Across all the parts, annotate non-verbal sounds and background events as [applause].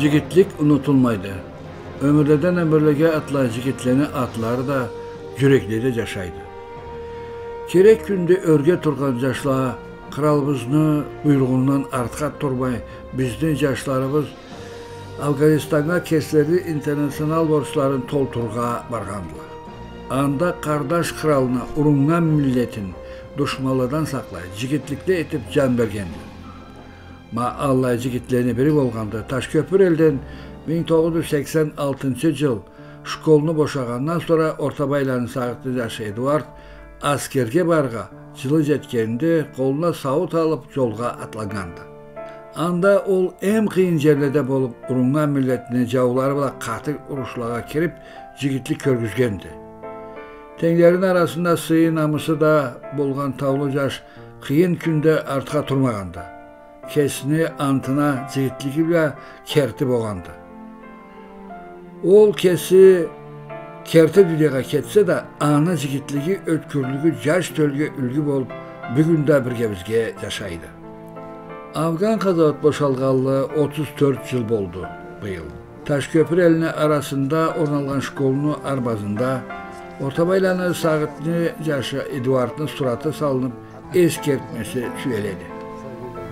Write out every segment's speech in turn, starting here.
Jigitlik unutulmaydı. Ömürlerden ömürlege atlar jigitlerini atları da yürekleri yaşaydı. Kerek günde örge turgan yaşla kralımızını buyruğundan artka turmay bizden yaşlarımız Afganistan'a kesleri internasyonal borçların tolturga bargandılar. Anda kardeş kralına urungan milletin düşmalıdan saklay, jigitlikte etip can bergendi. Ma Allah jigitlerini biri bolganda Taşköprü elden. 1986 yıl. Şkolunu boşagandan sonra Ortabaylanın sağıtlı yaşı Eduard. Askerge barga жылы жеткенде қолына сауыт алып жолға атланғанды анда ол эң кыйын жерлерде болуп урунган миллетинин жаулары менен катыр урушууларга кирип жигиттик көргүзгөндү теңдерин арасында сыйы намысы да болгон таулуу жаш кыйын күндө артка турмаганды кесини антына жигиттиги менен керти болгонду ол кеси Kerti dünyaya ketsə də ana jigitligi, ötkürlüğü, yaş tölgə ülgü olub bugün də birgə bizgə yaşaydı. Afgan qazavat boşalğanlı 34 yıl oldu bu yıl. Taşköprü eline arasında ornalan şkolunu arbazında Ortabaylanı sağıtını yaşı Eduard'ın suratı salınıp eskertmesi süyeledi.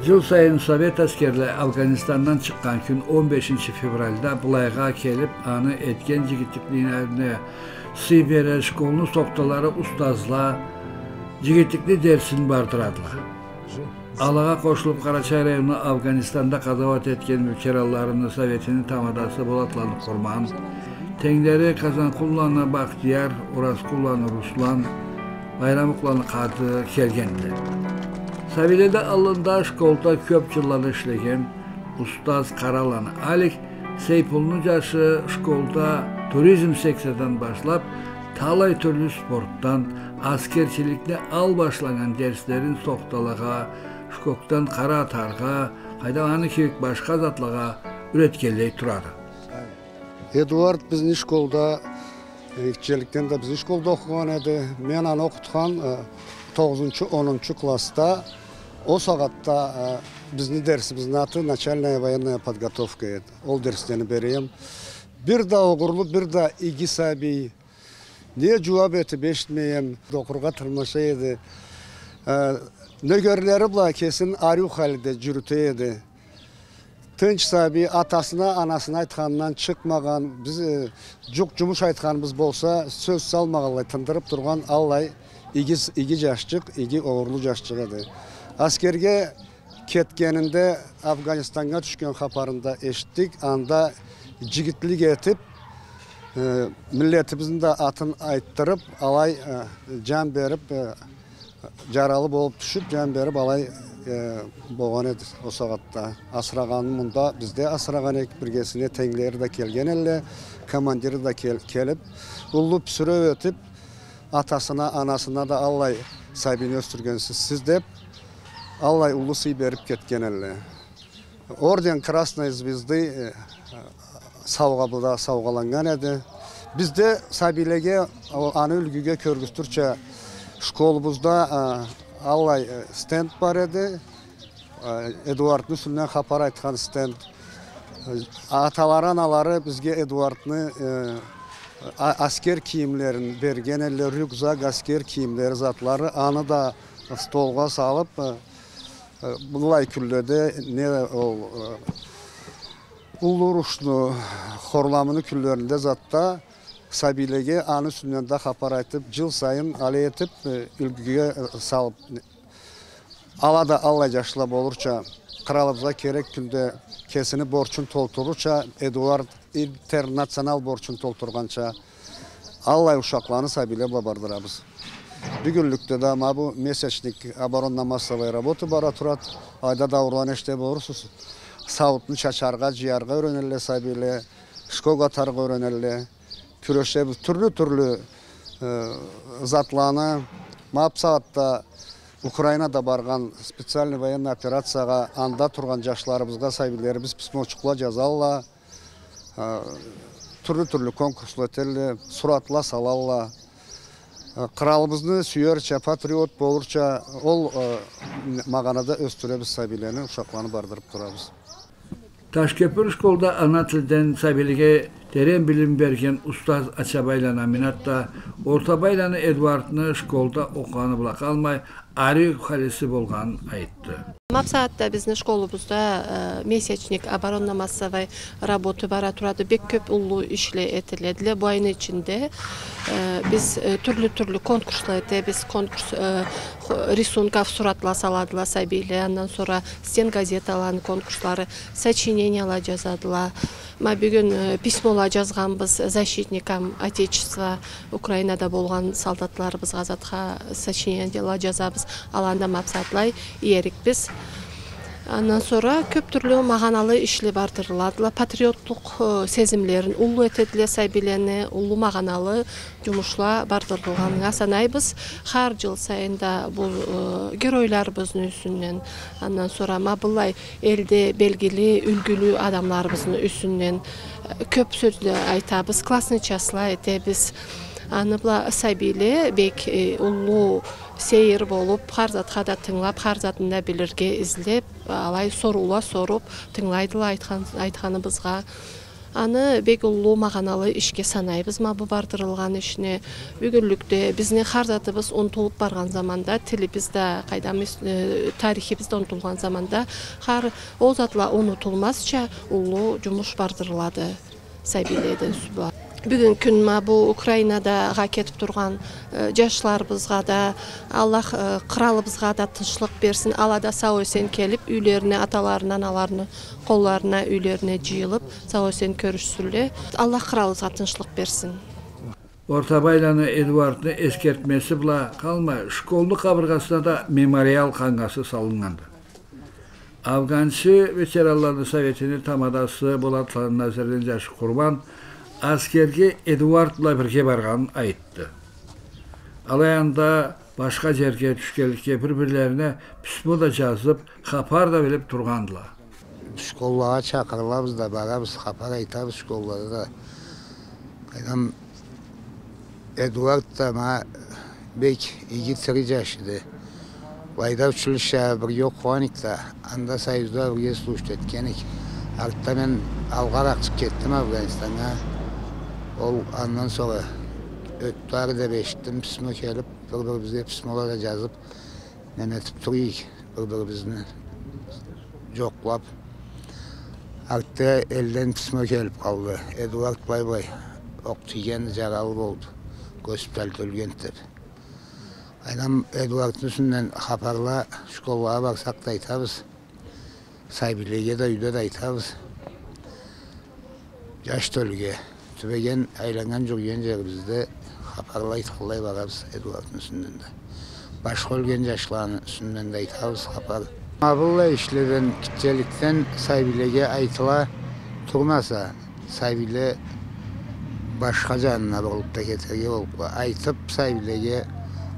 Жыл сайын совет әскерлі Афганистаннан шыққан күн 15 февральда бұлайға келіп, аны еткен жігіттіклеріне сый береш, қолыны соқтылары ұстазла, жігіттіклі дерсін бардырадыла. Alağa qoşulub Qaraçay rayonu Afganistanda qadavat etken mülkerallarını Sovetinin tamadası Bolatlanı Kurman, Tengleri Kazankullanı Bakhtiyar, Uraskullanı Ruslan, Bayramuklanı Kadı Kergendi. Sabile'de alında şkolda köp yıllar işlegen Ustaz Karalan Alik Seypul'un yaşı şkolda turizm seksiyondan başlap talay türlü sporttan askerçilikte al başlanan derslerin soktalağa, şkoktan kara atarga, haydalanı kevik başka zatlağa üretkenliği turadı. Eduard bizni şkolda Ekçilikten de bizi şkolda okugan edi. Men anı okutgan 9-10 klassda O сағатта біздің дәрісіміздің аты начальная военная подготовка еді ол дәрістерді берем. Бір да оғырлы бір да игі сәби не жауап етіп ешітмейм оқырға тырмаша еді нөкерлері былай кесін ару халде жүртеді тынч сәби атасына анасына айтқанынан шықмаған біз жұқ жұмыш айтқанымыз болса сөз салмағалай тындырып тұрған аллай игі жашчық игі оғырлы жашчық еді xabarında eşittik. Anda jigitlik etip e, milletimizin de atın ayttırıp alay e, can berip e, jaralı bolup düşüp can berip alay e, болған еді o сағатта асырағаны мұнда бізде асыраған ек біргесіне теңлері де келген әлі командирі де кел, келіп ұлып сүріп өтіп атасына анасына да аллай сәбиін өстіргенсіз сіз деп аллай улы сый беріп кеткен әлі орден красной звезды сауғабыда сауғаланған еді бізде сәбилеге аны үлгіге көргістірче школыбызда аллай стенд бар еді эдуардны үстінен хапар айтқан стенд. Аталары аналары бізге эдуардны аскер киімлерін берген әлі рюкзак аскер киімдері затлары аны да столға салып Бұлай күллерде не ол улурушну хорламыны күллерінде затта сабилеге аны үстінен да айтып жыл сайын али етіп үлгіге салып алада алла жашла болурча кралыбызга керек күнде кесini борчун толтуруча эдуард интернационал борчун толтурганча аллай ушакланы сабиле бардырабыз бүгүнлүктө да ма бу месячник оборонно массовая работа бара турат айда да урлан эште болурсуз сабытын чачарга жыярга үйрөнөлө сабиле школ атарга үйрөнөлө күрөшөбүз түрлүү түрлүү затланы мап саатта украинада барган специальный военный операцияга анда турган жаштарыбызга сабилерибиз письмочукла жазалла түрлүү түрлүү конкурс өтөлү суратла салалла Kralımızı süyörçe, patriot bolurça ol mağanada östürəbiz sabiləni, uşaqlarını bardırıb durabız. Taşköprü şkolda ana tilden sabilige derin bilim bergen ustaz Açabaylan Aminat da Ortabaylanı Edward'ını şkolda okuğanı bula kalmay Arı kalesi bolgan aytты. Мақсатта біздің школыбызда ә, месячник оборонно массовой работы бара турады бек көп улуу ишле этиледиле бу айдын ичинде биз түрлүү түрлүү конкурслар конкурс рисунков суратла саладыла сабийле андан sonra стен газеталарынын конкурслары сочинениялар жазадыла ма бүгүн ә, письмолар жазганбыз защитникам отечества украинада болгон солдатларыбызга азатка сочинениялар жазабыз. Ал анда максатлай ийерикпиз андан sonra көп түрлүү маганалы ишлер бардырыладыла. Патриоттук сезимлерин улуу этедиле сабийлерни улуу маганалы жумушлар бардырылганга санайбыз. Ар жыл сайын да бул геройлорубуздун үстүнөн андан sonra мабылай элде белгилүү үлгүлүү адамдарыбыздын үстүнөн көп сөзлөр айтабыз классный часлар этебиз. Аны була сабийле бек улуу сейир болуп ар затка да тыңлап ар затын да билирге изилдеп алай соруулар соруп тыңлайдыла айтканыбызга аны бек улуу маганалы ишке санайбыз мабу бардырылган ишине бүгүнлүктө биздин ар затыбыз унутулуп барган заманда тилибиз да кайдам тарихибиз да унутулган заманда ар ол затла унутулмасча улуу жумуш бардырылады сабийлердин бүгүнкү күн бул украинадага кетип турган жаштарыбызга да аллах кыралыбызга да тынччылык берсин алада сау эсен келип үйлөрүнө аталарынан алардын коллоруна үйлөрүнө жыйылып сау эсен көрүшсүн эле аллах кыралыбызга тынччылык берсин орта байланы эдуардны эскертмеси була калмай школдун кабыргасына да мемориал каңгасы салынган афганчы ветеранлардын советинин тамадасы болот назердин жашы курбан askerge Eduardla birge barğanın ayıttı. Alayanda başqa cərgə düşkəlikə bir-birlərinə pismo da cazıb, xapar da bilib turğandılar. Şkollara çağırırlar da barabız, xapar aytar şkollara da. Qaynam Eduard da mənə bək iyi tırıcaş idi. Vayda uçuluşa bir yok xonik da, anda sayızda bir yer suç etkenik. Artık ben alğarak çıkettim Afganistan'a. Ol sonra öktarı da beştim, pismo kelip, bir-birimizde pismolara cazıp, nemetip duruyik, bir-birimizni joklap. Elden pismo kelip kaldı. Eduard Baybay, oksijen jaralı oldu. Gospitalda ölgen dep. Aynam Eduard'ın üstünden haparla, şkollara baksak da aytabız. Saybilege de, üyde de aytabız. Yaş tölge да айтабыз жаш төлгө түбеген айланған жүрген жерімізде хабарлай айтқылай барабыз эдуардтың үстүнөн да башка өлген жашлардын үстүнөн да айтабыз хабар бул ишлерден кичеликтен сайбилеге айтыла турмаса сайбиле башка жанына болуп да кетерге болуп айтып сайбилеге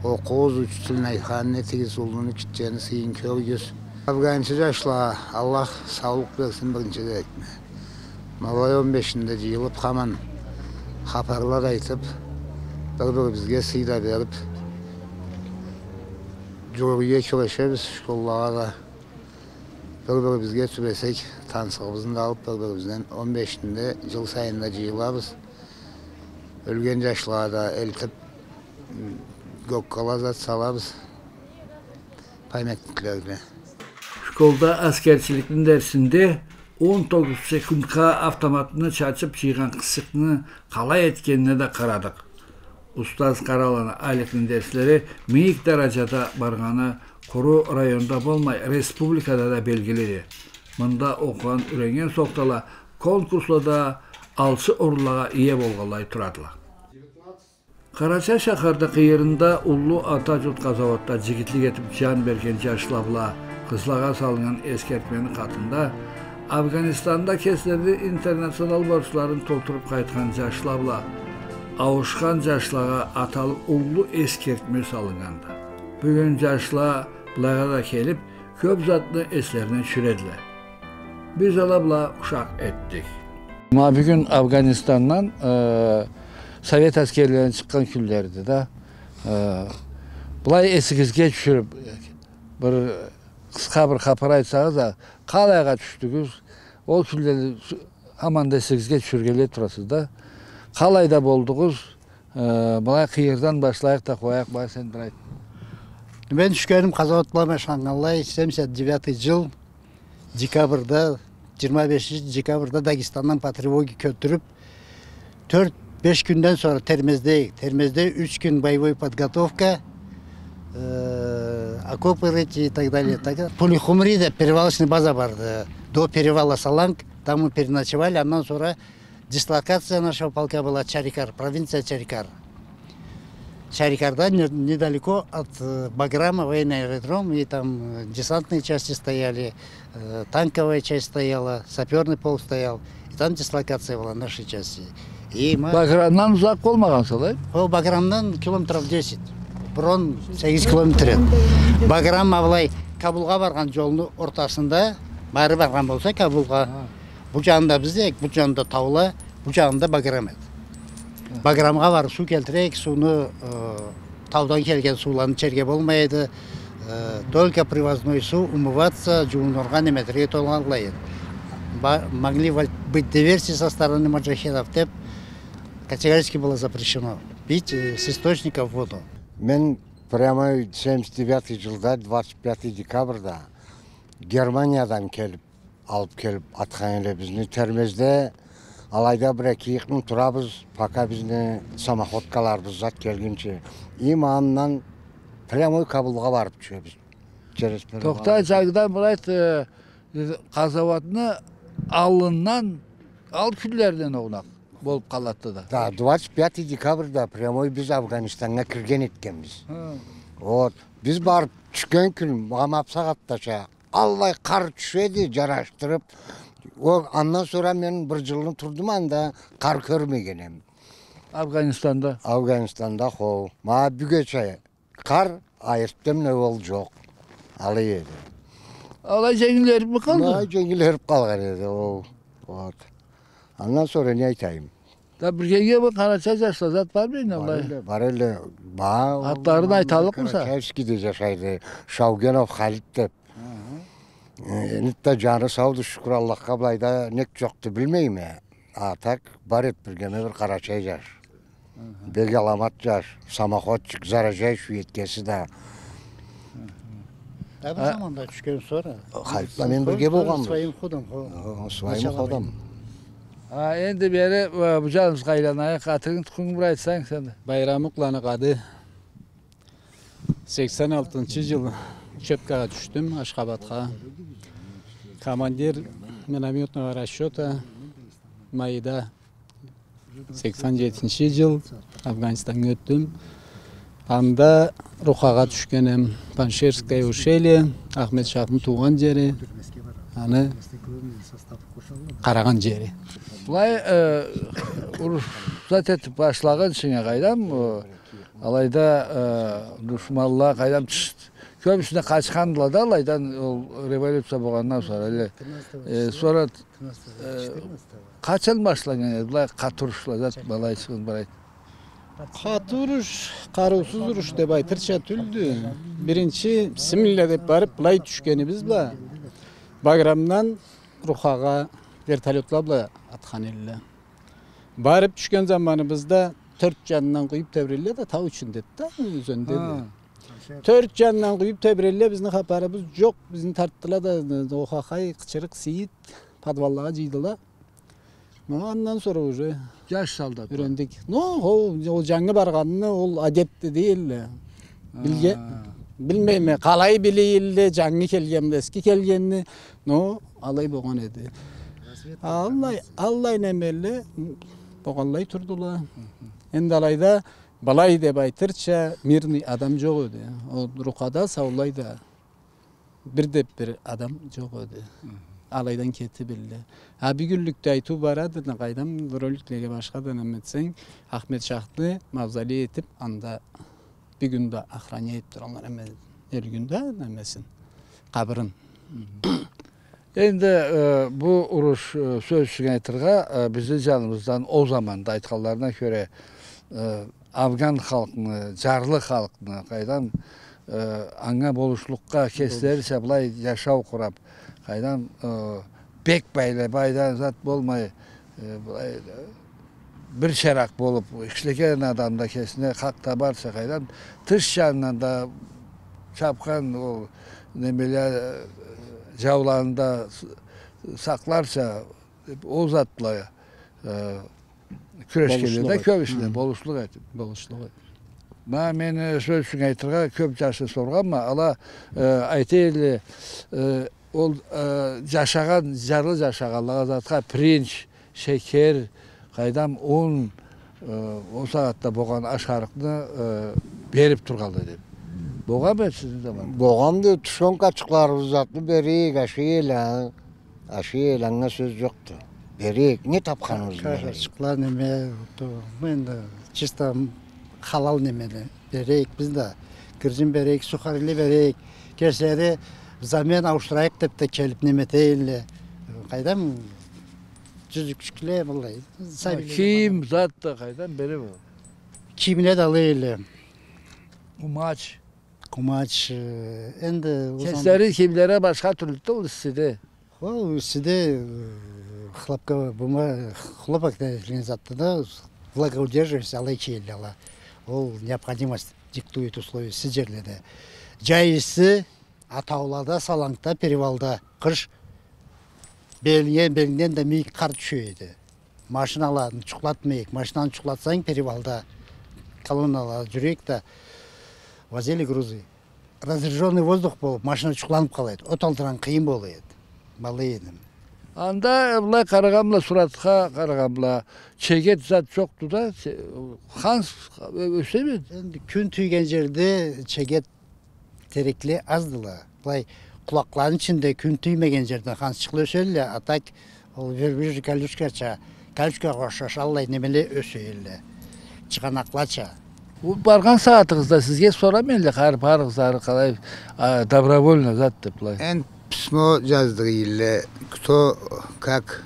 окугуз үч тилин айткан тигиз уулуну кичени сыйын көргүз афганчы жашлар аллах саулык берсин биринчиден малай он бешинде жыйылып каман xabarlar aytib bir birimizga siyla berib jo'riga kurashib shukurlarga bir birimizga tubasak tansig'imizni olib bir birimizdan o'n beshinda yil sayinda yig'ilamiz o'lgan yoshlarda eltib ko'kka lazat salamiz paymatliklarga Kolda askerçilikli dersinde дәрісінде 19 секундқа автоматыны чачып жыйган кысыкны калай эткенине да карадык. Устаз каралан аликтин дерслери мийик даражада барганы куру районда болмай республикада да белгилүү мында окуган үреңген соктала конкурсларда алчы орлага ээ болгонлай турадылар. Карача шаһарда кыйырында улуу ата жутка заводда жигитлик этип жан берген жашлабла кызлага салынган эскертменин катында Afganistanda kesildi internasional borçların tolturup qayıtqan yaşlarla avuşqan yaşlara atalıb ullu eskertmə salınğanda. Bugün yaşlar bulağa da kelib köp zatlı eslərinə çürədilər. Biz alabla uşaq etdik. Ma bugün Afganistandan e, Sovet askerlerinin çıkan küllerdi de. E, bulay esigizge düşürüp bir bir xabar aytsağız da қалайға түштігіз ол күлдерді аманда сегізге түшіргелі тұрасыз да қалайда болдыңыз былай қиырдан башлайық та қояйық былай сен бір айт Мен түшкенім Қазаватбалама Шаңғалай 79 жыл декабрда 25 декабрда Дагестаннан по тревоге көтіріп 4-5 күнден sonra Термезде, Термезде 3 күн боевой подготовка, окопы рыть и так далее. Так, Полихумрида перевалочная база барды. До перевала Саланг, там мы переночевали, а sonra дислокация нашего полка была Чарикар, провинция Чарикар. Шарикарда не- недалеко от э, Баграма военный аэродром, и там э, десантные части стояли, э, танковая часть стояла, саперный полк стоял, и там дислокация была нашей части. И мы... бағыраннан ұзақ болмаған солай Ол Баграмдан километров 10, бұрын 8 километр еді. Баграм абылай Кабулға барған жолдың ортасында, бәрі барған болса Кабулға, бұл жағында бізде, бұл жағында таула, бұл жағында Баграм еді. Баграмға барып су келтірейік, суны таудан келген суланы ішерге болмайды. Только привозной су умываться, жуынырға неметерге толғанлайды. Могли быть диверсии со стороны маджахедов деп категорически было запрещено пить э, с источников воду. Мен прямо 79 жылда 25 декабрда Германиядан келіп алып келіп атқан еле бізді термезде алайда бір екі екі мың тұрабыз пока бізді самоходкаларбыз зат келгенше иманнан прямой кабулға барып түшеміз. Через тоқтай жагдан былай айт ә, қазаватны алыннан ал күллерден оғнақ болып қалатты да. Да 25 декабрда прямой біз афганистанға кірген еткенбіз вот біз барып түшкен күн мамап сағатташа аллай қар түседі жараштырып ол андан sonra мен бір жылын тұрдым анда қар көрмеген едім афганистанда? Афганистанда хол ма бүгече қар айырттым не ол жоқ. Ал еді. Алай жеңілеріп қалды? Жеңілеріп қалған еді ол. Вот. Андан sonra не айтайын да біргеге бір қараша жашта зат бар ма енді бар эле бар баа Аттарын айталық мыса? карачаевскийде жашайды шаугенов халит деп энитте жаны саудු шүкүр аллахка былайда нек жокту билмейм э а так бар эт биргеме бир карачай жаш бек аламат жаш самоходчик заражающий еткесі да А бір заманда түшкен sonra. халитла мен бірге болғанбыз Своим ходом. хо- своим ходом енді бері жанымызға айланайық атыңын тұқыңды бір айтсаң сен Байрамы Құланықады 86 жыл Чепкаға түштім Ашхабадқа. Командир минометного расчета Майда 87 жыл Афганистанға өттім. Анда Рухаға түшкенім Паншерское ущелье, Ахмет Шахтың туған жері, аны қараған жері. былай ұрысат етіп башлаған ішіңе қайдам э, алайда э, дұшманла қайдам түшті көбісіне қашқандыла да алайдан ол революция болғаннан sonra эле э, sonra э, қачан башланған еді былай қатырушылар зат балай шығын бар айт Қатты ұрыш, қарусыз ұрыш деп айтырша түлді. Бірінші Симилля деп барып былай түшкеніміз бла. Баграмнан Рухаға вертолетла бла атқан елі. Барып түшкен заманымызда төрт жанынан құйып тәбіреле да тау ішінде да өзенде де. Төрт жанынан құйып тәбіреле біздің хапарымыз жоқ. Біздің тарттыла да оқақай, қычырық, сейіт подваллаға жийдыла. Ну, Андан sonra уже жаш солдат үйрендік ну ол жаңы барғанына ол әдетті дейіл білмеймін қалай білейілді жаңы келгенді ескі келгенні ну алай болған еді аллай аллай немелі болғанлай тұрдыла енді алайда балай деп айтырша мирный адам жоқ еді ол рухада саулайда бір деп бір адам жоқ еді алайдан кетті білді а бүгүнлүктө айтуу барады роликлерге башка да неметсең ахмет шахты мавзолей этип анда бүгүндө охраняет турган эме өлгүндө немесин кабырын енді э, бұл ұрыс э, сөз шығайтырға э, біздің жанымыздан о заманда айтқандарына көре афган халқыны жарлы халқыны қайдан аңа болушылыққа кесілерше былай жашау құрап қайдан baydan zat bolmay e, bulay, e, bir şerak bolup işleken adamda kesine hak tabarsa kaydan tış yanından da çapkan o ne bile cavlanında s- saklarsa o zatla e, küreşkeli de Boluşluq köp et. işine Hı. boluşluk etip. Болушлугу. Ma men e, söz üçün aytırga köp jaşı sorganma ala e, aytaylı e, e, o saatda boğan aşarıqны e, berip turgalı dep. Boğa ben sizin zaman. Boğamdı tuşon kaçıklarımız zatlı beriyik aşıyla. Aşıyla söz yoktu. Beriyik ne tapkanımız beriyik. Karışıklar neme, то, мен de чисто halal nemeli. Bereyik biz de. Kırcın bereyik, suharili bereyik. Keşleri zaman avuşturayık dep de kelip nemeteyle. Kaydam cüzük küçükle vallahi. Kim zat da qaydam beri bu. Kimine dalıyla. Umaç. Kumaç. Endi o zaman- Kesleri kimlere başka türlü de ol istedi. О, сиде хлопка бума хлопок деген затты да влагоудерживаемость алай чейляла. Ол необходимость диктует условия сі жерлерде. Жайысы атаулада, салаңда, перевалда қыш белінен белінен де мейік қар түшеді. Машиналарын чұқлатмайық. Машинаны чұқлатсаң перевалда колонналар жүрейік та возили грузы. Разряженный воздух болып, машина чұқланып қалайды. От алдыран қиын болады. Едім. Anda былай қарағамла суратқа қарағамла чегет зат жоқты да се- хан өсемеді. Енді күн түйген жерде чегет терекли аздыла. Былай құлақлардың ішінде күн түймеген жерде қан шықлы өселі, атак ол бір бір калюшкача, калюшка қошаш аллай немеле өселі. Чығанақлача. Бұл барған сағатыңызда сізге сорамын енді қар барыңыздары қалай а, добровольно зат деп былай. En письмо жаздық кто как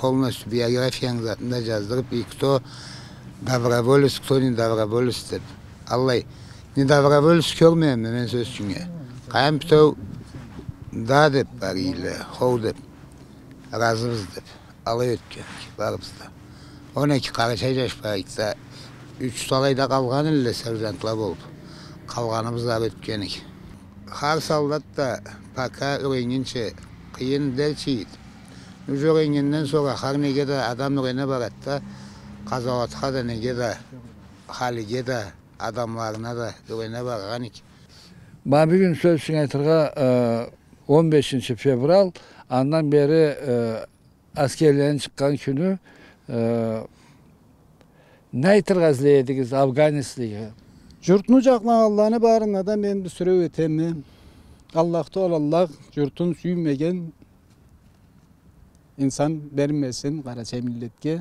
полностью биографияң затында жаздырып и кто доброволец, кто не доброволец деп. Аллай, не доброволец көрмеймін мен сөз үшінге. Қайым бітеу да деп или хоу деп. Разыбыз деп. Алай өткен барыбызда. 12 қараша жаш бар айтса, үш салайда қалған ілі сержантлар болып. Қалғанымыздар өткенік. Har солдатта пока öğrenince kıyın derçiydi. Üç öğreninden sonra har nege de adam öğrene barat da kazavatқа da nege de halige de adamlarına da öğrene barganik. Ben bir gün söz için aytırga e, 15 fevral andan beri e, askerlerin çıkan günü e, ne aytırga izleyediniz Afganistan'ı? Жұртны да мен бір сүрөп өтемін. Аллахты ол Аллах жұртын сүймеген инсан бермесін қарачай миллетке.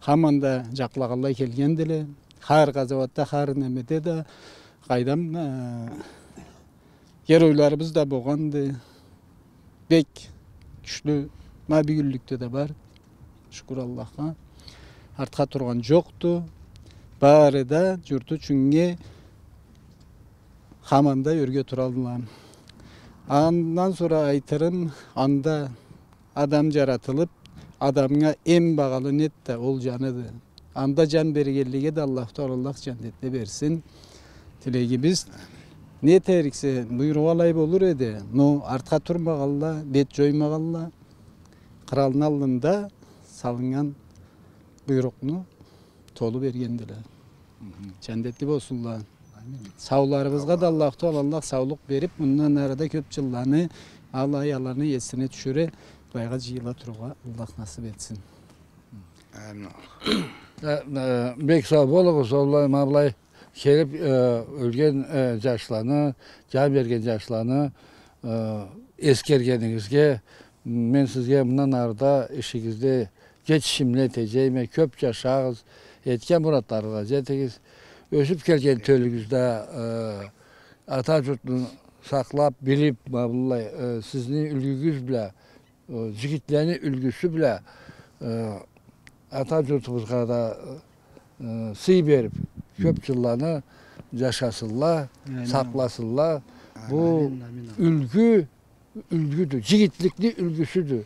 Хаманда жақлағалай келген деле. Хар қазаватта, хар немеде де қайдам геройларыбыз да болғанды. Бек күшлі мәбігүллікте де бар. Шүкір Аллахқа. Артқа тұрған жоқты. баары да журту чүңге хаманда өргө туралдылар андан sonra айтырым анда адам жаратылып адамга эң багалуу нет да ол жаныды анда жан бергенлиге да аллах таалах жаннетте берсин тилегибиз не териксе буйрук алай болур эди но артка турмагалла бет жоймагалла кыралдын алдында салынган буйрукну толу бергендилер жәндетті болсунлар сауларыбызға да аллах аллах саулық беріп мындан ары да көп жылланы ал аяларны есіне түшіре былайға жиыла тұруға аллах насып етсін Amin. E, [clears throat] Bek sağ келіп өлген жашыланы жан берген жашыланы ескергеніңізге мен сізге мұнан арда ішіңізде жетішіміне тежейме көп жашағыз еткен мұраттарыңа жетіңіз өсіп келген төліңізді ата жұртын сақлап біліп мындай сіздің үлгіңіз біле жігіттердің үлгісі біле ата жұртымызға да сый беріп e, jigitlerin ülgüsü bile e, ata yurtumuzga da e, sıy berip köp yıllarını yaşasınlar, saklasınlar. Bu ülgü ülgüdür, jigitlikli ülgüsüdür.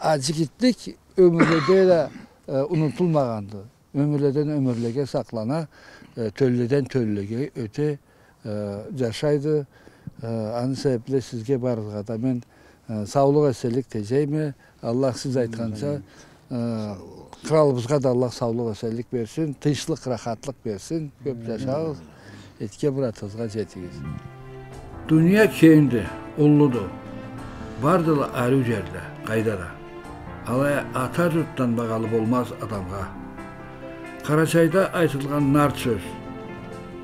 acıgitlik ömürlüde de e, unutulmagandı. Ömürleden ömürlege saklana, e, tölleden töllege öte e, e, kralımızga da Allah sağlık eselik versin, tinçlik, rahatlık versin. Köp yaşağız. Etke buratızga jetigiz. Dünya keyindi, ulludu. Vardılar ayrı yerde, qaydara. Alaya ata yurtdan bağalıb olmaz adamğa. Karaçayda aytılgan nar söz.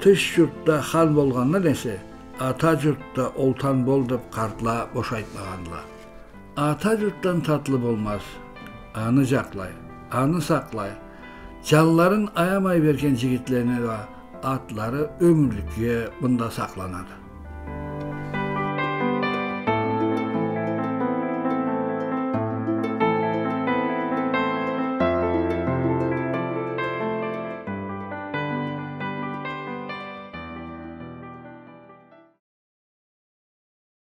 Tış yurtda xan bolğanda nesi, ata yurtda oltan bol dep kartla boşaytmaganla. Ata yurtdan tatlı bolmaz. Anı jaklay, anı saklay. Canların ayamay vergen jigitlerine ve atları ömürlükye bunda saklanadı.